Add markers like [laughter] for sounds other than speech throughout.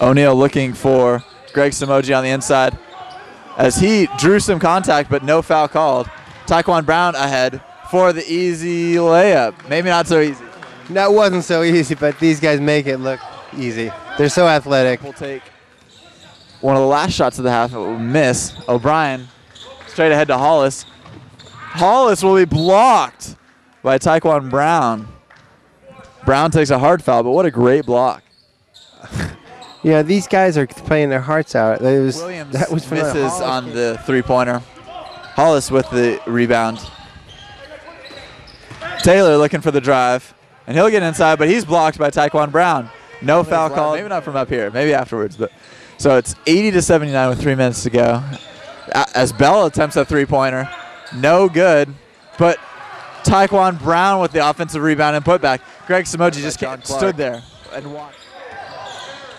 O'Neal looking for Greg Samoji on the inside as he drew some contact, but no foul called. Tyquan Brown ahead for the easy layup. Maybe not so easy. That wasn't so easy, but these guys make it look easy. They're so athletic. We'll take one of the last shots of the half. It will miss. O'Brien straight ahead to Hollis. Hollis will be blocked by Tyquan Brown. Brown takes a hard foul, but what a great block. You know, these guys are playing their hearts out. It was, Williams that was misses Hollis on the three-pointer. Hollis with the rebound. Taylor looking for the drive, and he'll get inside, but he's blocked by Tyquan Brown. No foul call. Maybe not from up here. Maybe afterwards. But so it's 80 to 79 with three minutes to go. As Bell attempts a three-pointer, no good. But Tyquan Brown with the offensive rebound and putback. Greg Samoji just John ca- Clark. stood there and watched.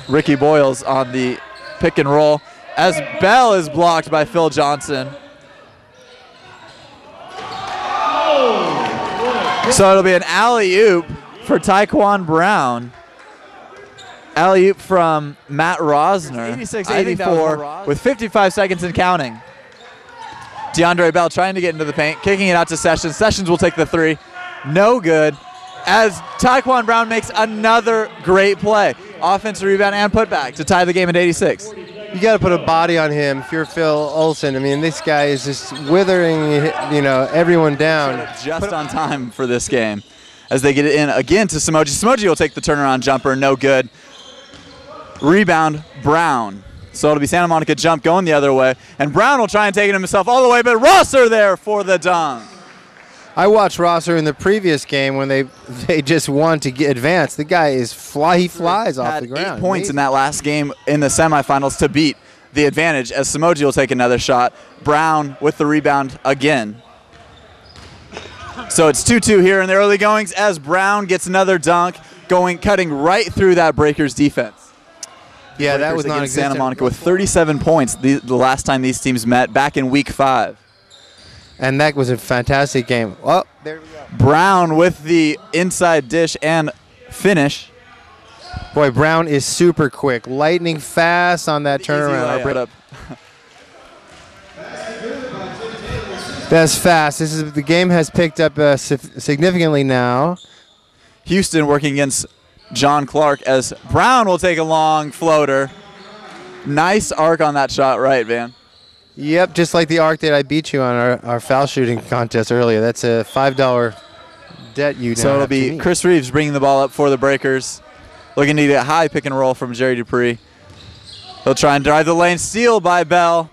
Ricky Boyles on the pick and roll as Bell is blocked by Phil Johnson. So it'll be an alley oop for Tyquan Brown. Alley oop from Matt Rosner. 86 I think that was 84 with 55 seconds and counting. DeAndre Bell trying to get into the paint, kicking it out to Sessions. Sessions will take the three. No good. As Tyquan Brown makes another great play. Offensive rebound and putback to tie the game at 86. You got to put a body on him if you're Phil Olson. I mean, this guy is just withering, you know, everyone down. Just on time for this game. As they get it in again to Samoji. Samoji will take the turnaround jumper, no good. Rebound, Brown. So it'll be Santa Monica jump going the other way. And Brown will try and take it himself all the way, but Rosser there for the dunk. I watched Rosser in the previous game when they [laughs] they just won to get advanced. The guy is fly. He flies off the ground. eight points in that last game in the semifinals to beat the advantage as Samoji will take another shot. Brown with the rebound again. So it's 2-2 here in the early goings as Brown gets another dunk, going cutting right through that Breakers defense. Yeah, that was not Santa Monica with 37 points the, the last time these teams met back in week five. And that was a fantastic game. Oh, there we go. Brown with the inside dish and finish. Boy, Brown is super quick, lightning fast on that turnaround. That's fast. This is the game has picked up uh, significantly now. Houston working against John Clark as Brown will take a long floater. Nice arc on that shot, right, Van? Yep, just like the arc that I beat you on our, our foul shooting contest earlier. That's a five dollar debt you. now So it'll have be meet. Chris Reeves bringing the ball up for the Breakers. Looking to get a high pick and roll from Jerry Dupree. He'll try and drive the lane. Steal by Bell.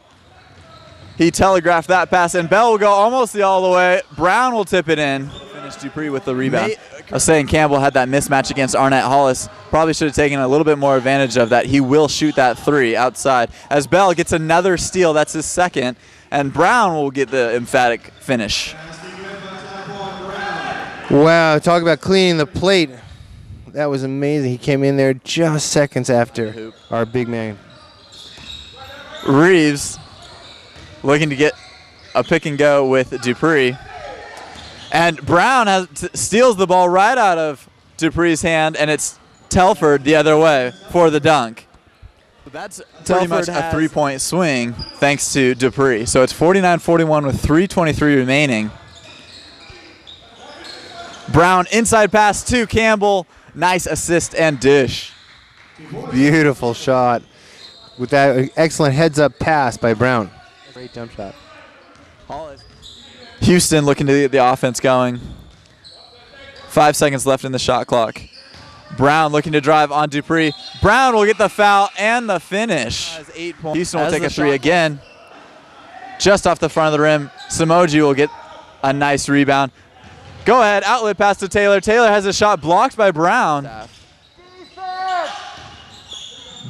He telegraphed that pass, and Bell will go almost the all the way. Brown will tip it in. Finish Dupree with the rebound. I was saying Campbell had that mismatch against Arnett Hollis. Probably should have taken a little bit more advantage of that. He will shoot that three outside. As Bell gets another steal, that's his second, and Brown will get the emphatic finish. Wow, talk about cleaning the plate. That was amazing. He came in there just seconds after our big man. Reeves looking to get a pick and go with Dupree. And Brown has steals the ball right out of Dupree's hand, and it's Telford the other way for the dunk. That's pretty Telford much a three-point swing thanks to Dupree. So it's 49-41 with 3:23 remaining. Brown inside pass to Campbell. Nice assist and dish. Beautiful shot with that excellent heads up pass by Brown. Great jump shot. Houston looking to get the offense going. Five seconds left in the shot clock. Brown looking to drive on Dupree. Brown will get the foul and the finish. Houston will As take a three again. Just off the front of the rim. Samoji will get a nice rebound. Go ahead, outlet pass to Taylor. Taylor has a shot blocked by Brown.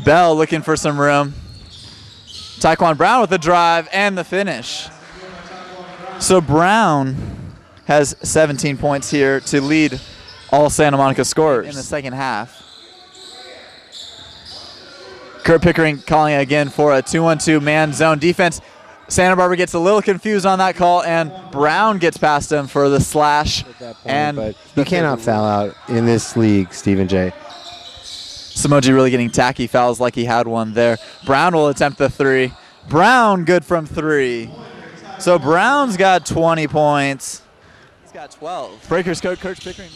Bell looking for some room. Tyquan Brown with the drive and the finish. So Brown has 17 points here to lead all Santa Monica scorers in the second half. Kurt Pickering calling again for a 2-1-2 man zone defense. Santa Barbara gets a little confused on that call, and Brown gets past him for the slash. And but you cannot foul out in this league, Stephen J. Samoji really getting tacky fouls like he had one there. Brown will attempt the three. Brown good from three. So Brown's got 20 points. He's got 12. Breakers coach Coach Pickering.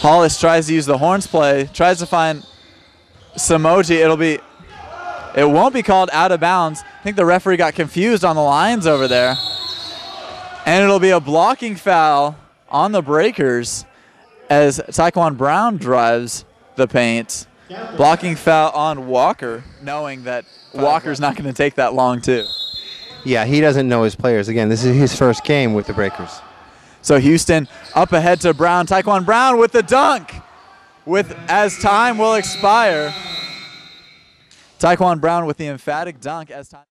Hollis tries to use the horns play, tries to find Samoji. It'll be, it won't be called out of bounds. I think the referee got confused on the lines over there. And it'll be a blocking foul on the breakers as Tyquan Brown drives the paint. Blocking foul on Walker, knowing that Walker's not going to take that long, too. Yeah, he doesn't know his players. Again, this is his first game with the Breakers. So Houston up ahead to Brown. Tyquan Brown with the dunk. With as time will expire. Tyquan Brown with the emphatic dunk as time.